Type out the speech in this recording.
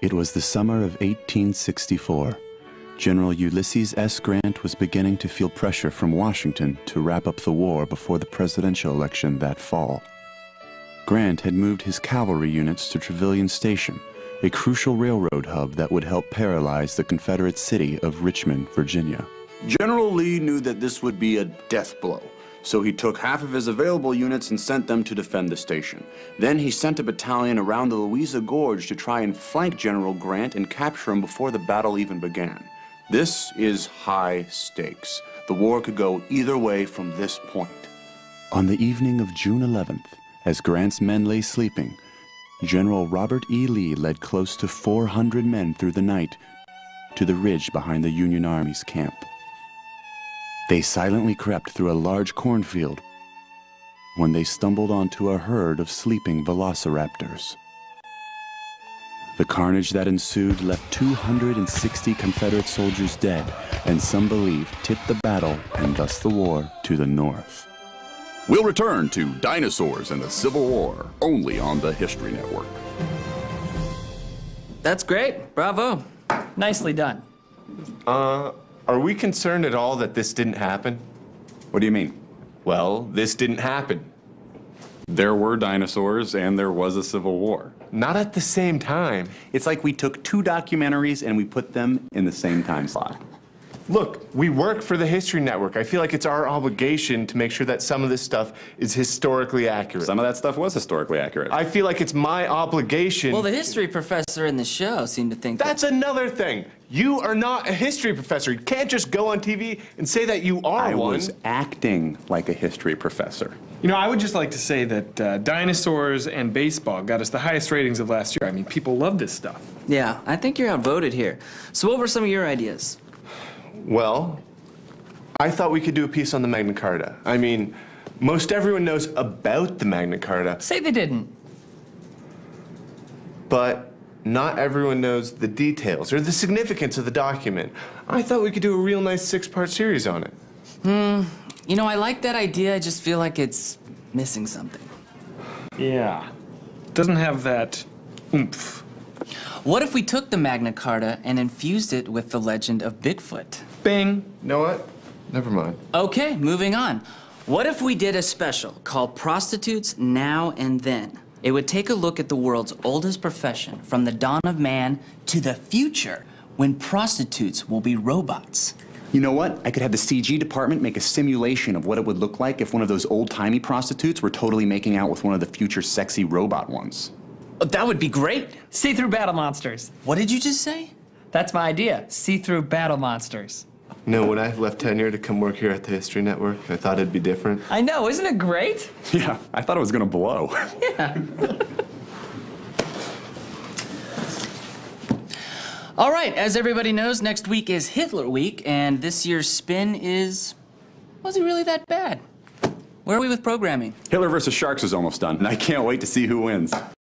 It was the summer of 1864. General Ulysses S. Grant was beginning to feel pressure from Washington to wrap up the war before the presidential election that fall. Grant had moved his cavalry units to Trevilian Station, a crucial railroad hub that would help paralyze the Confederate city of Richmond, Virginia. General Lee knew that this would be a death blow, so he took half of his available units and sent them to defend the station. Then he sent a battalion around the Louisa Gorge to try and flank General Grant and capture him before the battle even began. This is high stakes. The war could go either way from this point. On the evening of June 11th, as Grant's men lay sleeping, General Robert E. Lee led close to 400 men through the night to the ridge behind the Union Army's camp. They silently crept through a large cornfield when they stumbled onto a herd of sleeping velociraptors. The carnage that ensued left 260 Confederate soldiers dead, and some believe tipped the battle and thus the war to the North. We'll return to Dinosaurs and the Civil War, only on the History Network. That's great. Bravo. Nicely done. Uh, are we concerned at all that this didn't happen? What do you mean? Well, this didn't happen. There were dinosaurs and there was a civil war. Not at the same time. It's like we took two documentaries and we put them in the same time slot. Look, we work for the History Network. I feel like it's our obligation to make sure that some of this stuff is historically accurate. Some of that stuff was historically accurate. I feel like it's my obligation. Well, the history professor in the show seemed to think That's another thing. You are not a history professor. You can't just go on TV and say that you are I one. was acting like a history professor. You know, I would just like to say that uh, dinosaurs and baseball got us the highest ratings of last year. I mean, people love this stuff. Yeah, I think you're outvoted here. So what were some of your ideas? Well, I thought we could do a piece on the Magna Carta. I mean, most everyone knows about the Magna Carta, Say they didn't. but not everyone knows the details or the significance of the document. I thought we could do a real nice six-part series on it. Hmm. You know, I like that idea. I just feel like it's missing something. Yeah. Doesn't have that oomph. What if we took the Magna Carta and infused it with the legend of Bigfoot? Bing. You know what? Never mind. Okay, moving on. What if we did a special called Prostitutes Now and Then? It would take a look at the world's oldest profession from the dawn of man to the future when prostitutes will be robots. You know what? I could have the CG department make a simulation of what it would look like if one of those old timey prostitutes were totally making out with one of the future sexy robot ones. Oh, that would be great. See through battle monsters. What did you just say? That's my idea. See through battle monsters. No, when I left tenure to come work here at the History Network, I thought it'd be different. I know, isn't it great? Yeah, I thought it was gonna blow. Yeah. All right, as everybody knows, next week is Hitler Week, and this year's spin is was he really that bad? Where are we with programming? Hitler versus Sharks is almost done, and I can't wait to see who wins.